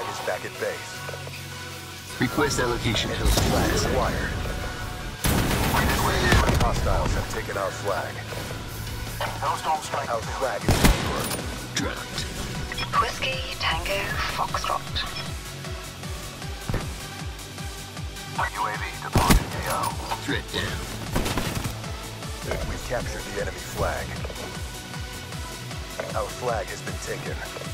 Is back at base. Request allocation. Flag is acquired. Hostiles have taken our flag. Hellstorm strike. Our flag is destroyed. Dropped. Whiskey, Tango, Foxtrot. UAV departing AO. Threat down. We've captured the enemy flag. Our flag has been taken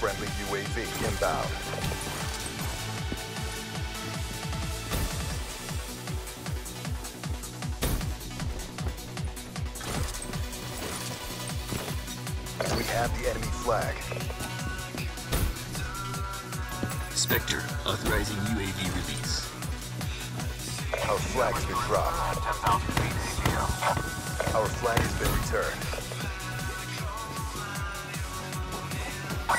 friendly UAV inbound. We have the enemy flag. Spectre, authorizing UAV release. Our flag has been dropped. Our flag has been returned.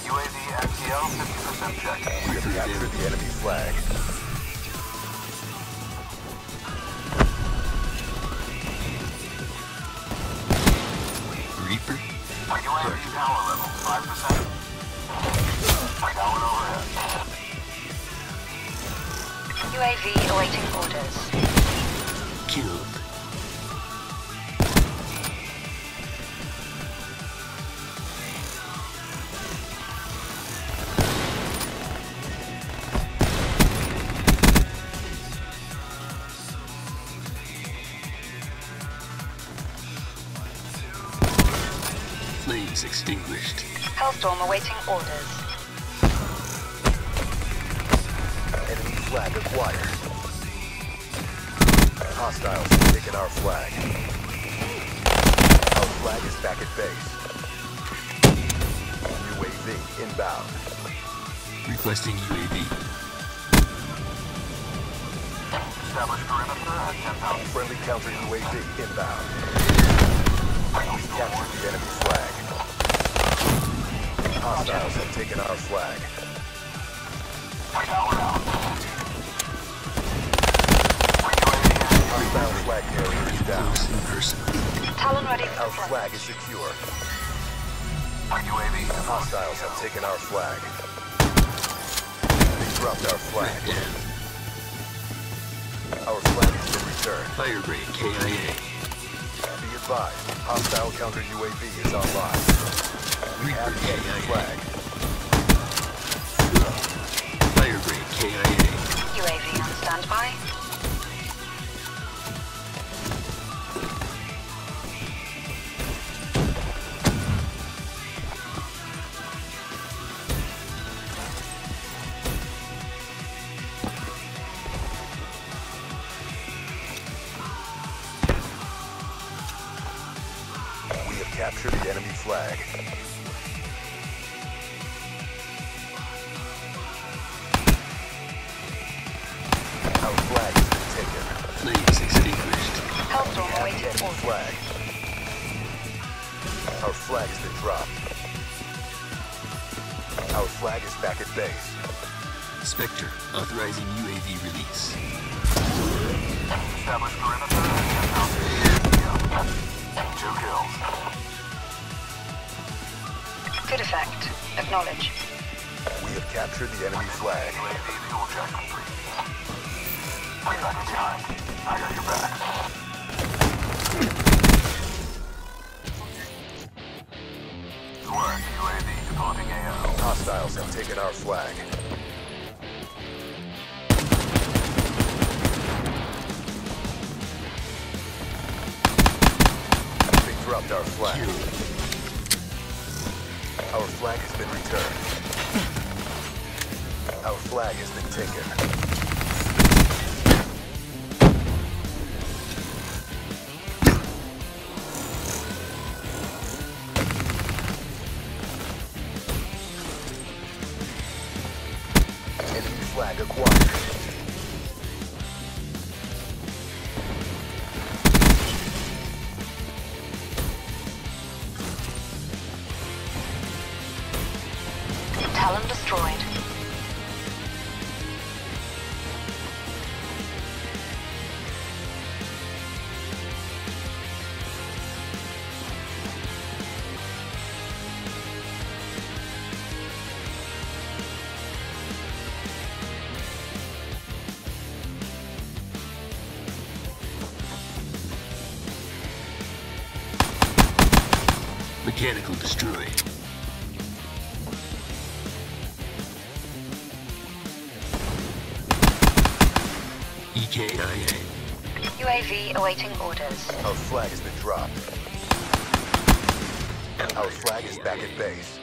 UAV STL 50% check. We have captured the enemy flag. Reaper. UAV power level 5%. Going overhead. UAV awaiting orders. Extinguished. Hellstorm awaiting orders. Enemy flag acquired. Hostiles have taken our flag. Our flag is back at base. UAV inbound. Requesting UAV. Establish perimeter at 10,000 Friendly counter UAV inbound. We captured the enemy flag. Hostiles have taken our flag. Tower out. Hostile flag carrier is down. Close and personal. Talon ready for Our deployment. flag is secure. UAV Hostiles have taken our flag. They dropped our flag. Down. Our flag has been returned. Firebreak KIA. Be advised, hostile counter UAV is online. We have the enemy KIA. flag. Effect. Acknowledge. We have captured the enemy flag. Fuel check complete. Back in behind. I got your back. Work. UAV departing AO. Hostiles have taken our flag. They dropped our flag. Our flag has been returned. Our flag has been taken. Destroyed. EKIA. UAV awaiting orders. Our flag has been dropped. Our flag is back at base.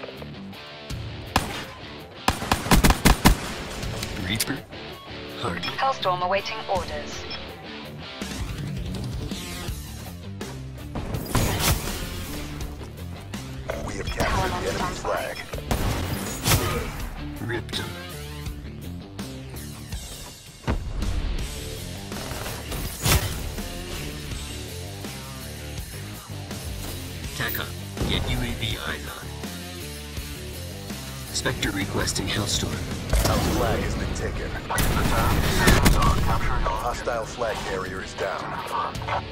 Reaper. Hardy. Hellstorm awaiting orders. Have captured the enemy flag. Ripped him. TACOM, get UAV eyes on. Spectre requesting Hellstorm. Our flag has been taken. Hostile flag carrier is down.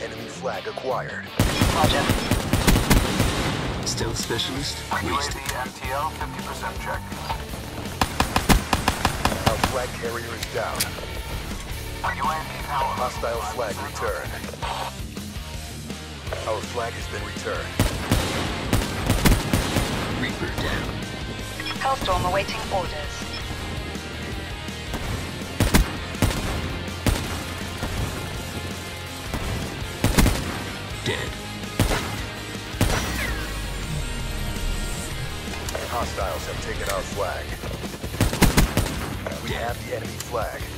Enemy flag acquired. Roger. Stealth specialist? UAV Wasted. MTL 50% check. Our flag carrier is down. UAV power. Hostile flag returned. Our flag has been returned. Reaper down. Hellstorm awaiting orders. Hostiles have taken our flag. We have the enemy flag.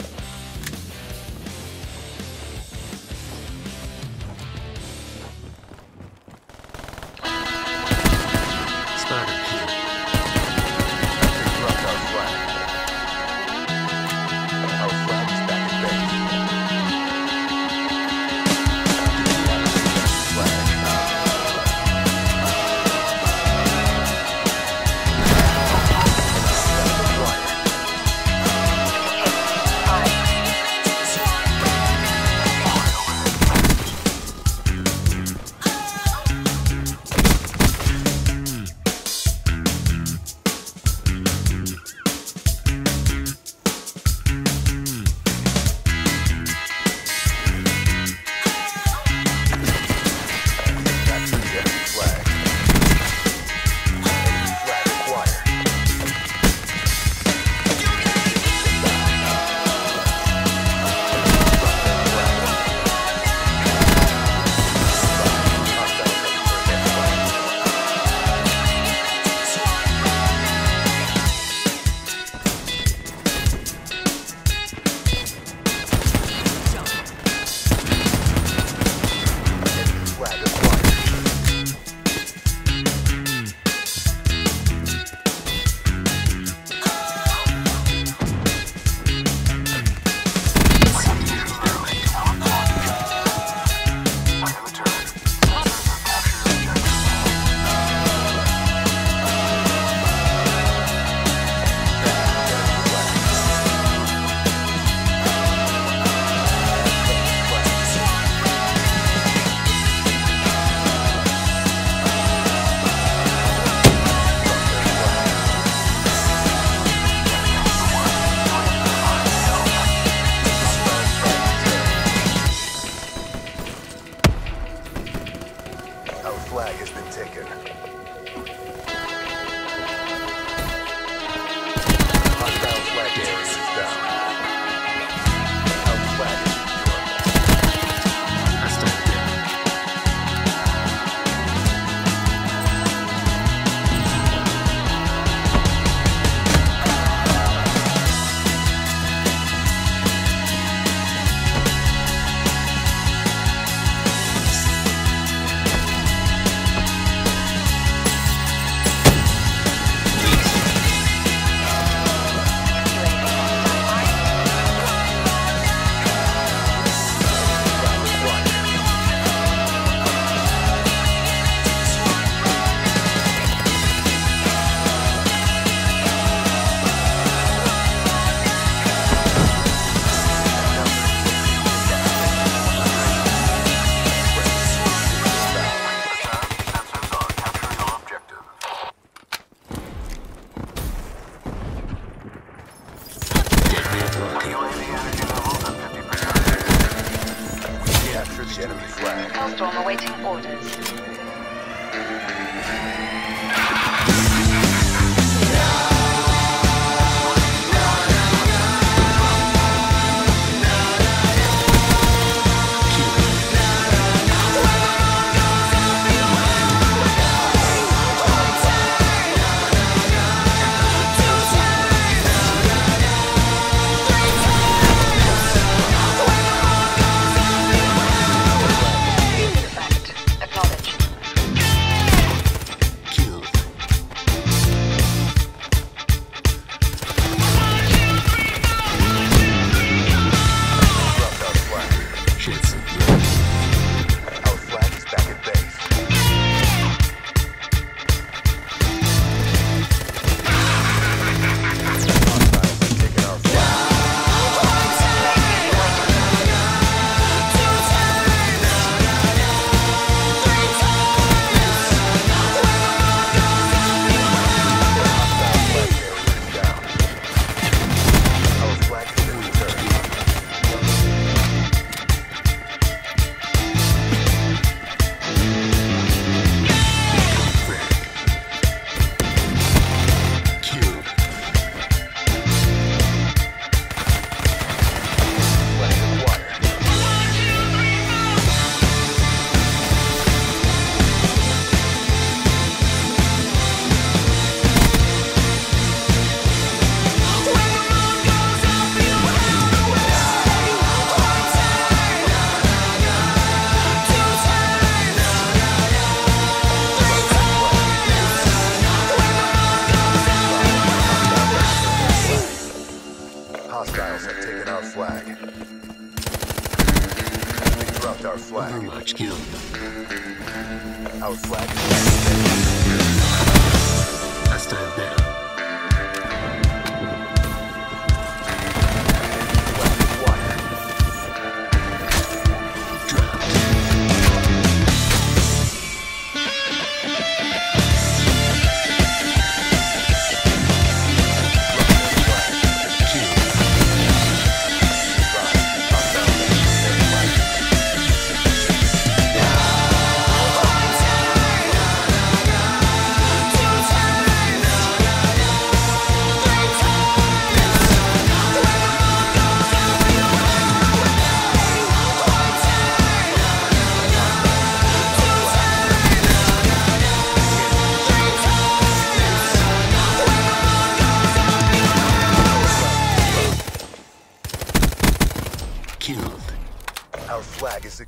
Capture the enemy flag. Maelstrom awaiting orders.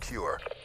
Secure.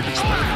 Acquired.